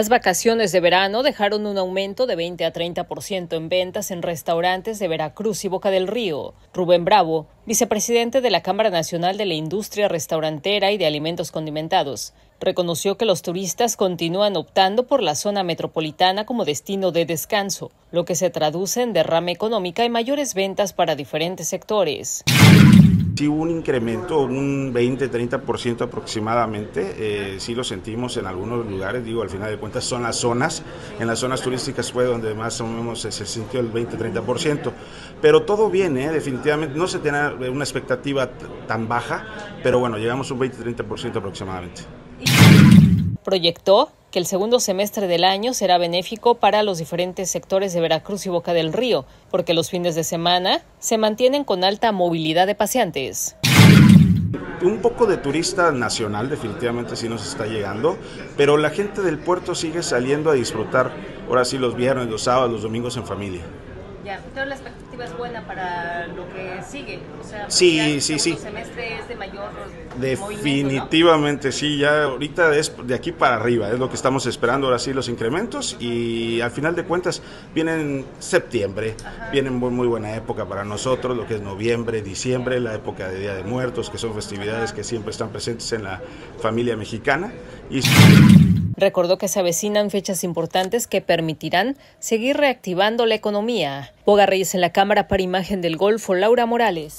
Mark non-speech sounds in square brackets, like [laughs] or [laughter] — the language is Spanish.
Las vacaciones de verano dejaron un aumento de 20 a 30% en ventas en restaurantes de Veracruz y Boca del Río. Rubén Bravo, vicepresidente de la Cámara Nacional de la Industria Restaurantera y de Alimentos Condimentados, reconoció que los turistas continúan optando por la zona metropolitana como destino de descanso, lo que se traduce en derrame económica y mayores ventas para diferentes sectores. Sí un incremento, un 20-30% aproximadamente, eh, sí lo sentimos en algunos lugares, digo, al final de cuentas son las zonas, en las zonas turísticas fue donde más o menos se sintió el 20-30%, pero todo viene, ¿eh? definitivamente, no se tiene una expectativa tan baja, pero bueno, llegamos a un 20-30% aproximadamente. Proyectó que el segundo semestre del año será benéfico para los diferentes sectores de Veracruz y Boca del Río, porque los fines de semana se mantienen con alta movilidad de pacientes. Un poco de turista nacional definitivamente sí nos está llegando, pero la gente del puerto sigue saliendo a disfrutar, ahora sí los viernes, los sábados, los domingos en familia. Ya, pero la expectativa es buena para lo que sigue. O sea, sí, sí, sí. semestre es de mayor. Definitivamente sí, ya ahorita es de aquí para arriba, es lo que estamos esperando ahora sí los incrementos y al final de cuentas vienen septiembre, vienen muy, muy buena época para nosotros, lo que es noviembre, diciembre, la época de Día de Muertos, que son festividades que siempre están presentes en la familia mexicana. Y... [laughs] Recordó que se avecinan fechas importantes que permitirán seguir reactivando la economía. Boga Reyes en la Cámara para Imagen del Golfo, Laura Morales.